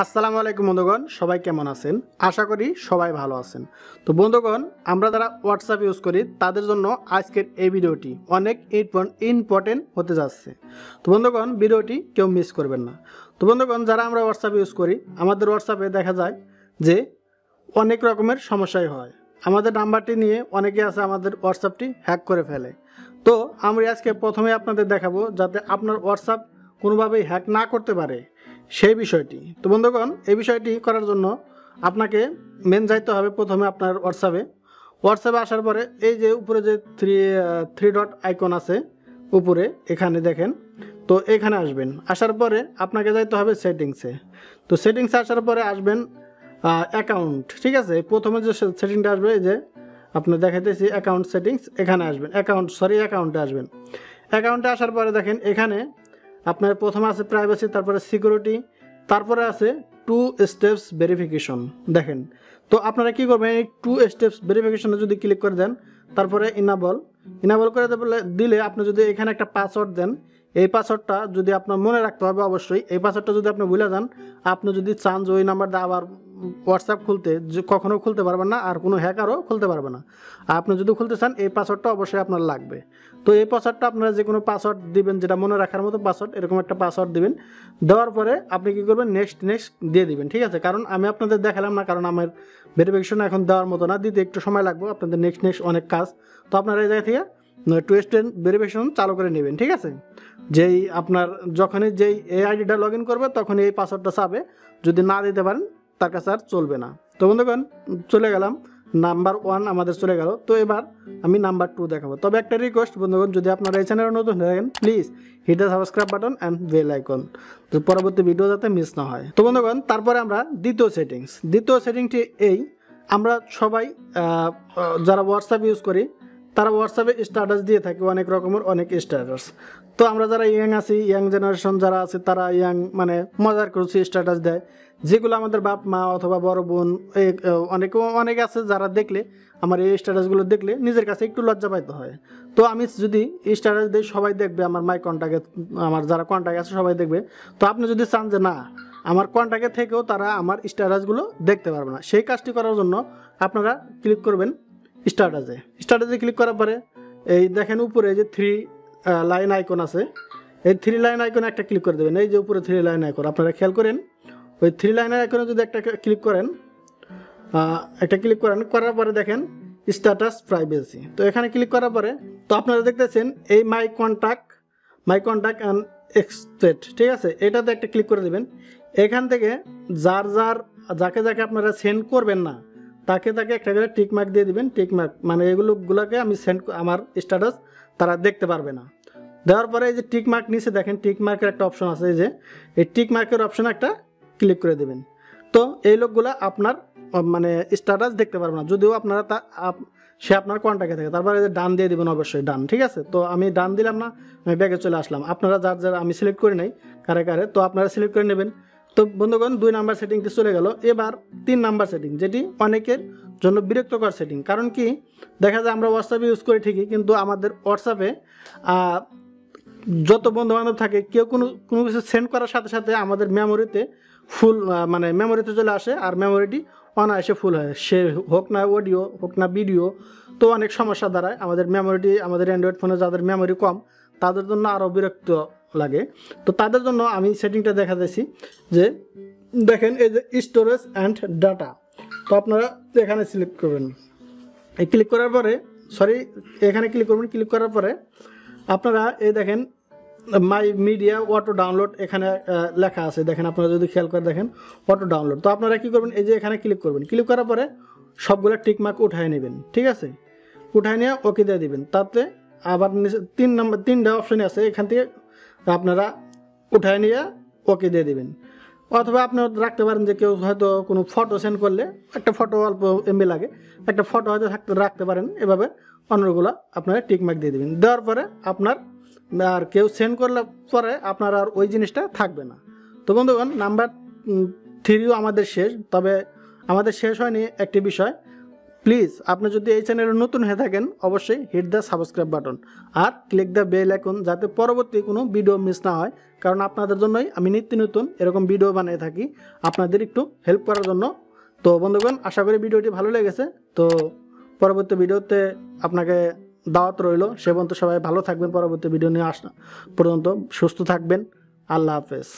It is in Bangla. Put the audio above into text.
আসসালামু আলাইকুম বন্ধুগণ, সবাই কেমন আছেন? আশা করি সবাই ভালো আছেন। তো বন্ধুগণ, আমরা যারা হোয়াটসঅ্যাপ ইউজ করি, তাদের জন্য আজকের এই ভিডিওটি অনেক ইম্পর্টেন্ট হতে যাচ্ছে। তো বন্ধুগণ, ভিডিওটি কেউ মিস করবেন না। তো বন্ধুগণ, যারা আমরা হোয়াটসঅ্যাপ ইউজ করি, আমাদের হোয়াটসঅ্যাপে দেখা যায় যে অনেক রকমের সমস্যাই হয়। আমাদের নাম্বারটি নিয়ে অনেকে আছে আমাদের হোয়াটসঅ্যাপটি হ্যাক করে ফেলে। তো আমরা আজকে প্রথমে আপনাদের দেখাবো যাতে আপনার হোয়াটসঅ্যাপ কোনোভাবেই হ্যাক না করতে পারে। সেই বিষয়টি। তো বন্ধুগণ, এই বিষয়টি করার জন্য আপনাকে মেন যাইতে হবে প্রথমে আপনার হোয়াটসঅ্যাপে হোয়াটসঅ্যাপে আসার পরে এই যে উপরে যে থ্রি থ্রি ডট আইকন আছে, উপরে, এখানে দেখেন, তো এখানে আসবেন। আসার পরে আপনাকে যাইতে হবে সেটিংসে তো সেটিংসে আসার পরে আসবেন অ্যাকাউন্ট ঠিক আছে? প্রথমে যে সেটিংটা আসবে, এই যে আপনি দেখাইতেছি অ্যাকাউন্ট সেটিংস এখানে আসবেন। অ্যাকাউন্ট সরি অ্যাকাউন্টে আসবেন। অ্যাকাউন্টে আসার পরে দেখেন, এখানে আপনার প্রথমে আছে প্রাইভেসি তারপরে সিকিউরিটি তারপরে আছে টু স্টেপস ভেরিফিকেশন দেখেন, তো আপনারা কি করবেন, এই টু স্টেপস ভেরিফিকেশনে যদি ক্লিক করে দেন, তারপরে ইনাবল ইনাবল করে দিলে আপনি যদি এখানে একটা পাসওয়ার্ড দেন, এই পাসওয়ার্ডটা যদি আপনার মনে রাখতে হবে অবশ্যই, এই পাসওয়ার্ডটা যদি আপনি ভুলে যান, আপনি যদি চান যে ওই নাম্বারটা আবার হোয়াটসঅ্যাপ খুলতে যে কখনো খুলতে পারবেন না আর কোনো হ্যাকারও খুলতে পারবে না। আপনি যদি খুলতে চান, এই পাসওয়ার্ডটা অবশ্যই আপনার লাগবে। তো এই পাসওয়ার্ডটা আপনারা যে কোনো পাসওয়ার্ড দিবেন, যেটা মনে রাখার মতো পাসওয়ার্ড এরকম একটা পাসওয়ার্ড দিবেন। দেওয়ার পরে আপনি কী করবেন? নেক্সট নেক্সট দিয়ে দিবেন, ঠিক আছে? কারণ আমি আপনাদের দেখালাম না, কারণ আমার ভেরিফিকেশন এখন দেওয়ার মতো না। দিতে একটু সময় লাগবে, আপনাদের নেক্সট নেক্সট অনেক কাজ। তো আপনারা এই জায়গা থেকে টু স্টেন ভেরিফিকেশন চালু করে নেবেন, ঠিক আছে? যেই আপনার, যখনই যেই এই আইডিটা লগ ইন করবে, তখনই এই পাসওয়ার্ডটা চাবে। যদি না দিতে পারেন তার কাছে আর চলবে না। তো বন্ধুগণ, চলে গেলাম। নাম্বার ওয়ান আমাদের চলে গেল। তো এবার আমি নাম্বার টু দেখাবো। তবে একটা রিকোয়েস্ট বন্ধুগণ, যদি আপনারা এই চ্যানেলে নতুন হয়ে থাকেন please hit the subscribe button and bell icon তো পরবর্তী ভিডিও যাতে মিস না হয়। তো বন্ধুগণ, তারপরে আমরা দ্বিতীয় সেটিংস দ্বিতীয় সেটিংটি এই, আমরা সবাই যারা হোয়াটসঅ্যাপ ইউজ করি তারা হোয়াটসঅ্যাপে স্ট্যাটাস দিয়ে থাকে, অনেক রকমের, অনেক স্ট্যাটাস তো আমরা যারা ইয়াং আছি ইয়াং জেনারেশন যারা আছে, তারা ইয়াং মানে মজার করছি স্ট্যাটাস দেয়। যেগুলো আমাদের বাপ, মা অথবা বড় বোন অনেক অনেক আছে যারা দেখলে, আমার এই স্ট্যাটাসগুলো দেখলে নিজের কাছে একটু লজ্জা পাইতে হয়। তো আমি যদি স্ট্যাটাস দিই, সবাই দেখবে আমার মাই কন্ট্যাক্টে আমার যারা কন্ট্যাক্ট আছে, সবাই দেখবে। তো আপনি যদি চান যে না, আমার কন্ট্যাক্টে থেকেও তারা আমার স্ট্যাটাসগুলো দেখতে পারবে না, সেই কাজটি করার জন্য আপনারা ক্লিক করবেন। স্ট্যাটাসে স্ট্যাটাসে ক্লিক করার পরে, এই দেখেন উপরে যে থ্রি লাইন আইকন আছে, এই থ্রি লাইন আইকনে একটা ক্লিক করে দেবেন। এই যে উপরে থ্রি লাইন আইকন আপনারা খেয়াল করেন, ওই থ্রি লাইন আইকনে যদি একটা ক্লিক করেন একটা ক্লিক করেন, করার পরে দেখেন স্ট্যাটাস প্রাইভেসি তো এখানে ক্লিক করার পরে, তো আপনারা দেখতেছেন এই my contact my contact and extent ঠিক আছে? এটাতে একটা ক্লিক করে দেবেন। এখান থেকে যার যার, যাকে যাকে আপনারা সেন্ড করবেন না তাকে তাকে একটা করে টিক মার্ক দিয়ে দিবেন। টিক মার্ক মানে এগুলোগুলোকে আমি সেন্ড আমার স্ট্যাটাস তারা দেখতে পারবে না। দেওয়ার পরে এই যে টিক মার্ক নিচে দেখেন টিক মার্কের একটা অপশন আছে এই যে, এই টিক মার্কের অপশন একটা ক্লিক করে দেবেন। তো এই লোকগুলো আপনার মানে স্ট্যাটাস দেখতে পারবে না। যদিও আপনারা তা সে আপনার কন্ট্যাক্টে থাকে। তারপরে যে ডান দিয়ে দেবেন অবশ্যই ডান ঠিক আছে? তো আমি ডান দিলাম না, আমি ব্যাগে চলে আসলাম। আপনারা যার যার, আমি সিলেক্ট করে নেই, কারে কারে, তো আপনারা সিলেক্ট করে নেবেন। তো বন্ধুগণ, দুই নাম্বার সেটিংটি চলে গেল। এবার তিন নাম্বার সেটিং যেটি অনেকের জন্য বিরক্তকর সেটিং কারণ কি? দেখা যায় আমরা হোয়াটসঅ্যাপ ইউজ করি ঠিকই, কিন্তু আমাদের হোয়াটসঅ্যাপে যত বন্ধু বান্ধব থাকে, কেউ কোনো কোনো কিছু সেন্ড করার সাথে সাথে আমাদের মেমোরিতে ফুল মানে মেমোরিতে চলে আসে, আর মেমোরিটি অনায়াসে ফুল হয়। সে হোক না অডিও হোক না ভিডিও তো অনেক সমস্যা দাঁড়ায়। আমাদের মেমোরিটি আমাদের অ্যান্ড্রয়েড ফোনে যাদের মেমোরি কম, তাদের জন্য আরও বিরক্ত লাগে। তো তাদের জন্য আমি সেটিংটা দেখা যাচ্ছি যে, দেখেন এই যে স্টোরেজ অ্যান্ড ডাটা তো আপনারা এখানে সিলেক্ট করবেন। এই ক্লিক করার পরে সরি এখানে ক্লিক করবেন। ক্লিক করার পরে আপনারা এই দেখেন মাই মিডিয়া অটো ডাউনলোড এখানে লেখা আছে। দেখেন আপনারা যদি খেয়াল করে দেখেন অটো ডাউনলোড তো আপনারা কী করবেন? এই যে এখানে ক্লিক করবেন। ক্লিক করার পরে সবগুলো টিকমার্ক উঠায় নেবেন। ঠিক আছে? উঠায় নিয়ে ওকে দিয়ে দিবেন। তাতে আবার তিন নম্বর তিনটা অপশন আছে। এখান থেকে আপনারা উঠায় নিয়ে ওকে দিয়ে দিবেন। অথবা আপনি রাখতে পারেন যে কেউ হয়তো কোনো ফটো সেন্ড করলে, একটা ফটো অল্প এমবি লাগে, একটা ফটো হয়তো থাকতে, রাখতে পারেন। এভাবে অন্যগুলো আপনারা টিকমার্ক দিয়ে দেবেন। দেওয়ার পরে আপনার, আর কেউ সেন্ড করলে পরে আপনার আর ওই জিনিসটা থাকবে না। তো বন্ধুগণ নাম্বার থ্রিও আমাদের শেষ। তবে আমাদের শেষ হয়নি একটি বিষয়। প্লিজ, আপনি যদি এই চ্যানেলে নতুন হয়ে থাকেন, অবশ্যই হিট দ্য সাবস্ক্রাইব বাটন আর ক্লিক দ্য বেল আইকন যাতে পরবর্তী কোনো ভিডিও মিস না হয়, কারণ আপনাদের জন্যই আমি নিত্য নতুন এরকম ভিডিও বানিয়ে থাকি, আপনাদের একটু হেল্প করার জন্য। তো বন্ধুগণ, আশা করি ভিডিওটি ভালো লেগেছে। তো পরবর্তী ভিডিওতে আপনাকে দাওয়াত রইল, সে পর্যন্ত সবাই ভালো থাকবেন, পরবর্তী ভিডিও নিয়ে আসা পর্যন্ত সুস্থ থাকবেন। আল্লাহ হাফেজ।